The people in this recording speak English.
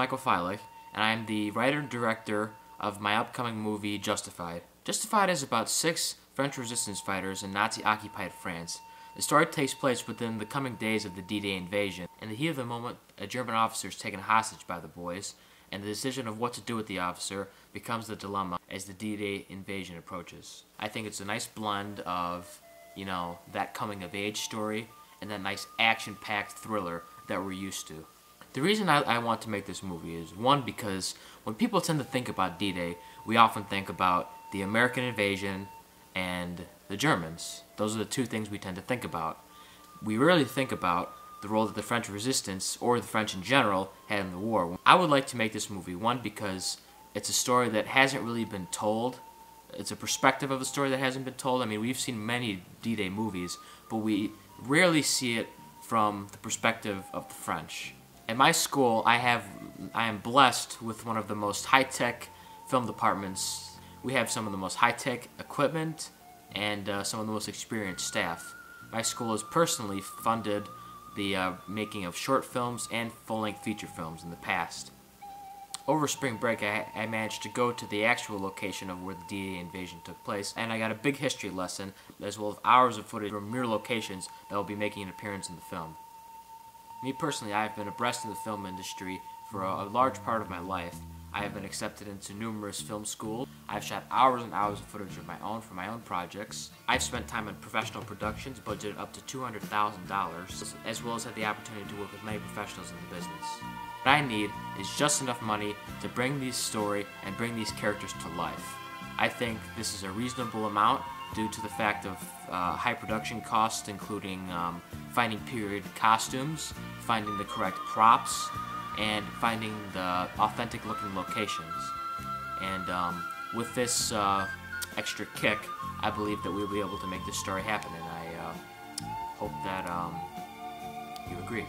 Michael Filek, and I am the writer and director of my upcoming movie Justified. Justified is about six French resistance fighters in Nazi-occupied France. The story takes place within the coming days of the D-Day invasion. In the heat of the moment, a German officer is taken hostage by the boys, and the decision of what to do with the officer becomes the dilemma as the D-Day invasion approaches. I think it's a nice blend of, you know, that coming of age story and that nice action-packed thriller that we're used to. The reason I, I, want to make this movie is one because when people tend to think about D-Day, we often think about the American invasion and the Germans. Those are the two things we tend to think about. We rarely think about the role that the French resistance, or the French in general, had in the war. I would like to make this movie, one, because it's a story that hasn't really been told. It's a perspective of a story that hasn't been told. I mean, we've seen many D-Day movies, but we rarely see it from the perspective of the French. At my school, I have I am blessed with one of the most high-tech film departments. We have some of the most high-tech equipment and uh, some of the most experienced staff. My school has personally funded the uh, making of short films and full-length feature films in the past. Over spring break, I, I, managed to go to the actual location of where the D-Day invasion took place, and I got a big history lesson, as well as hours of footage from mere locations that will be making an appearance in the film. Me personally, I have been abreast in the film industry for a, a large part of my life. I have been accepted into numerous film schools. I've shot hours and hours of footage of my own for my own projects. I've spent time in professional productions budgeted up to $200,000, as well as had the opportunity to work with many professionals in the business. What I need is just enough money to bring this story and bring these characters to life. I think this is a reasonable amount due to the fact of uh, high production costs, including um, finding period costumes, finding the correct props, and finding the authentic looking locations. And um, with this uh, extra kick, I believe that we'll be able to make this story happen, and I uh, hope that um, you agree.